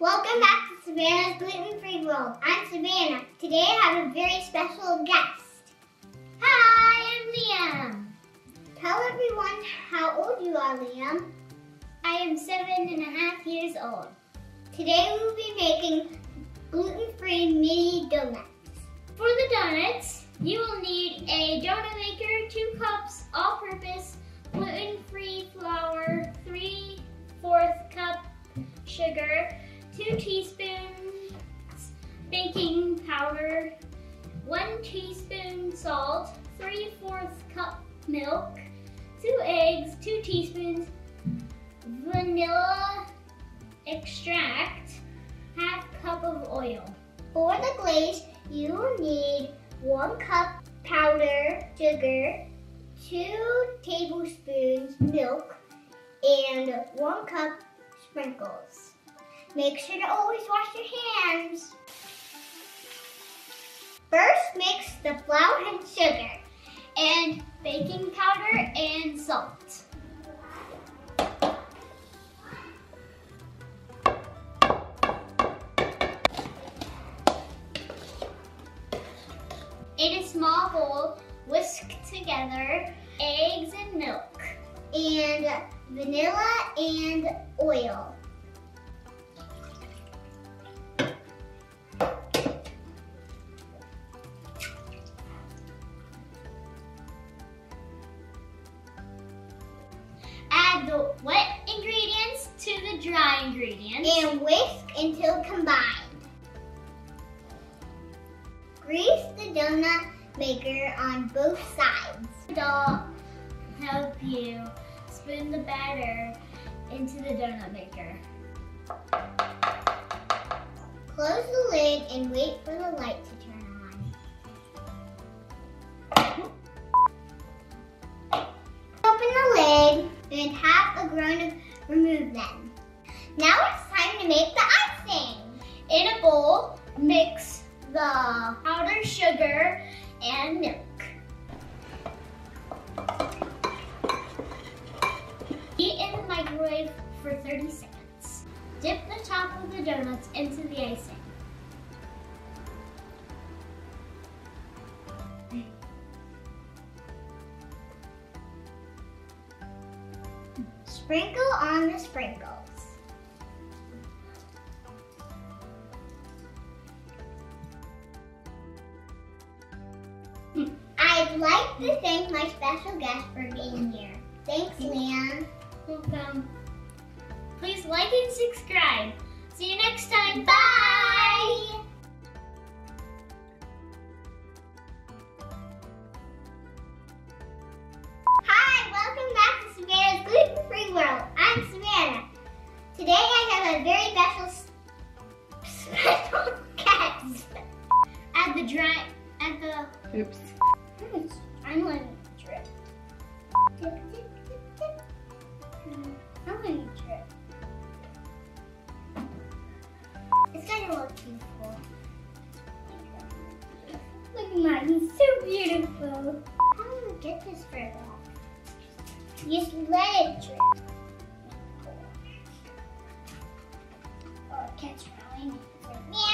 Welcome back to Savannah's Gluten Free World. I'm Savannah. Today I have a very special guest. Hi, I'm Liam. Tell everyone how old you are, Liam. I am seven and a half years old. Today teaspoon salt, 3 fourths cup milk, 2 eggs, 2 teaspoons vanilla extract, half cup of oil. For the glaze, you need 1 cup powder sugar, 2 tablespoons milk, and 1 cup sprinkles. Make sure to always wash your hands. First, mix the flour and sugar and baking powder and salt. In a small bowl, whisk together eggs and milk. And vanilla and oil. Add the wet ingredients to the dry ingredients. And whisk until combined. Grease the donut maker on both sides. I'll help you spoon the batter into the donut maker. Close the lid and wait for the light and have a grown remove them. Now it's time to make the icing. In a bowl, mix the powdered sugar and milk. Heat in the microwave for 30 seconds. Dip the top of the donuts into the icing. Sprinkle on the sprinkles. I'd like to thank my special guest for being here. Thanks, Liam. Welcome. Please like and subscribe. See you next It's gonna look at mine, so beautiful. How do we get this further off? Just let it drip. Oh, it meow, meow.